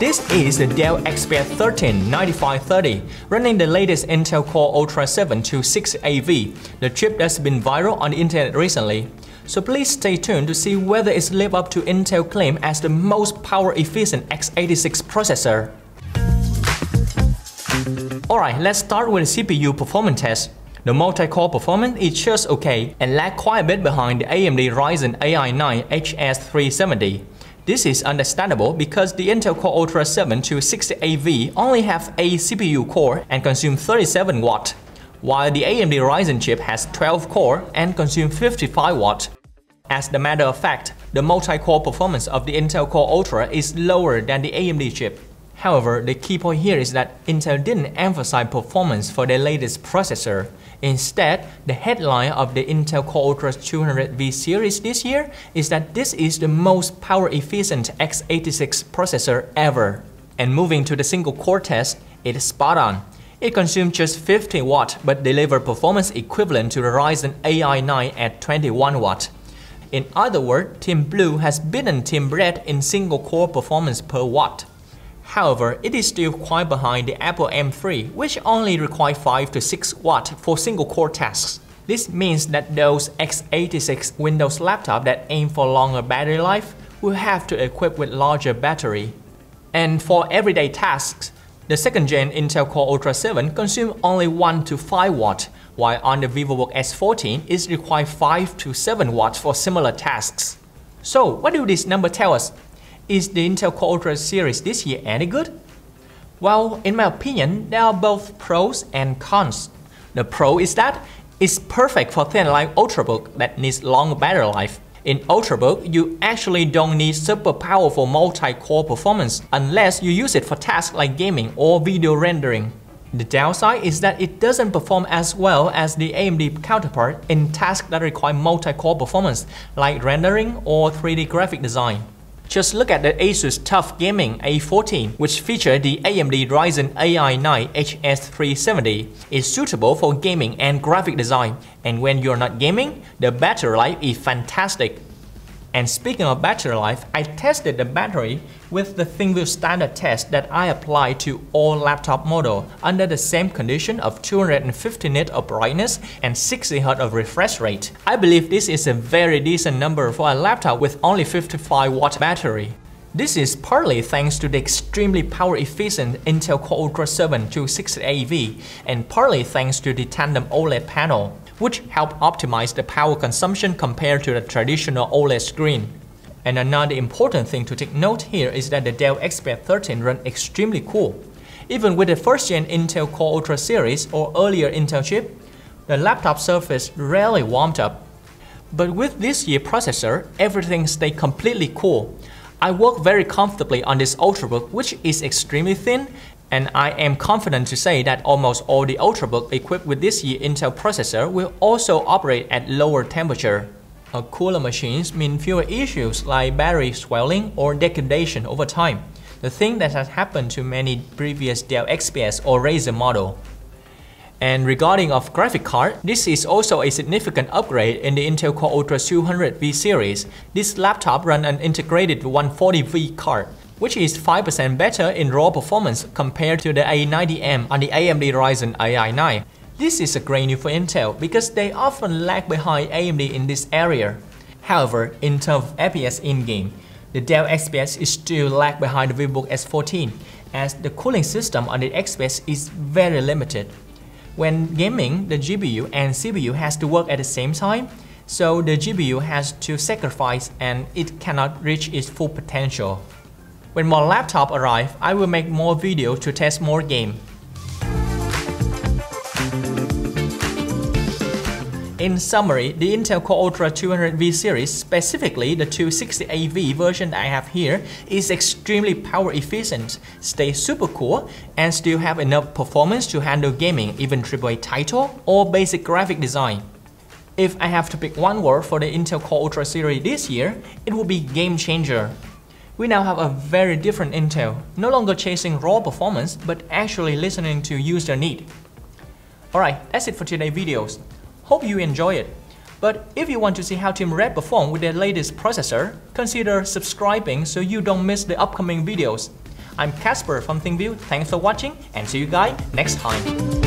This is the Dell XPS 13 9530, running the latest Intel Core Ultra 7 268V, the chip that's been viral on the internet recently. So please stay tuned to see whether it's live up to Intel claim as the most power-efficient x86 processor. Alright, let's start with the CPU performance test. The multi-core performance is just okay and lag quite a bit behind the AMD Ryzen AI9 HX370. This is understandable because the Intel Core Ultra 7 268V only have a CPU core and consume 37 watt, while the AMD Ryzen chip has 12 core and consume 55 watt. As a matter of fact, the multi-core performance of the Intel Core Ultra is lower than the AMD chip. However, the key point here is that Intel didn't emphasize performance for their latest processor. Instead, the headline of the Intel Core Ultra 200V series this year is that this is the most power-efficient x86 processor ever. And moving to the single core test, it is spot on. It consumes just 15 watt but deliver performance equivalent to the Ryzen AI9 at 21 watt. In other words, Team Blue has beaten Team Red in single core performance per watt. However, it is still quite behind the Apple M3, which only requires 5 to 6 watt for single-core tasks. This means that those x86 Windows laptops that aim for longer battery life will have to equip with larger battery. And for everyday tasks, the second gen Intel Core Ultra 7 consumes only 1 to 5 watt, while on the VivoBook S14 it requires 5 to 7 watts for similar tasks. So what do these numbers tell us? Is the Intel Core Ultra series this year any good? Well, in my opinion, there are both pros and cons. The pro is that it's perfect for thin line Ultrabook that needs long battery life. In Ultrabook, you actually don't need super powerful multi-core performance unless you use it for tasks like gaming or video rendering. The downside is that it doesn't perform as well as the AMD counterpart in tasks that require multi-core performance like rendering or 3D graphic design. Just look at the Asus TUF Gaming A14, which features the AMD Ryzen AI9 HX370. It's suitable for gaming and graphic design, and when you're not gaming, the battery life is fantastic. And speaking of battery life, I tested the battery with the ThinkView standard test that I apply to all laptop model under the same condition of 250 nit of brightness and 60 Hz of refresh rate. I believe this is a very decent number for a laptop with only 55 watt battery. This is partly thanks to the extremely power efficient Intel Core Ultra 7 268V and partly thanks to the tandem OLED panel which help optimize the power consumption compared to the traditional OLED screen. And another important thing to take note here is that the Dell XPS 13 run extremely cool. Even with the first gen Intel Core Ultra series or earlier Intel chip, the laptop surface rarely warmed up. But with this year processor, everything stayed completely cool. I work very comfortably on this Ultrabook which is extremely thin and I am confident to say that almost all the Ultrabook equipped with this year Intel processor will also operate at lower temperature. A cooler machines mean fewer issues like battery swelling or degradation over time, the thing that has happened to many previous Dell XPS or Razer model. And regarding of graphic card, this is also a significant upgrade in the Intel Core Ultra 200V series. This laptop runs an integrated 140V card, which is 5% better in raw performance compared to the 890M on the AMD Ryzen AI9. This is a great news for Intel because they often lag behind AMD in this area. However, in terms of FPS in-game, the Dell XPS is still lag behind the VivoBook S14 as the cooling system on the XPS is very limited. When gaming, the GPU and CPU has to work at the same time, so the GPU has to sacrifice and it cannot reach its full potential. When more laptop arrive, I will make more videos to test more game. In summary, the Intel Core Ultra 200V series, specifically the 260AV version I have here, is extremely power efficient, stays super cool, and still have enough performance to handle gaming, even AAA title or basic graphic design. If I have to pick one word for the Intel Core Ultra series this year, it would be game changer. We now have a very different Intel, no longer chasing raw performance, but actually listening to user need. Alright, that's it for today's videos. Hope you enjoy it. But if you want to see how Team Red perform with their latest processor, consider subscribing so you don't miss the upcoming videos. I'm Casper from ThinkView. Thanks for watching and see you guys next time.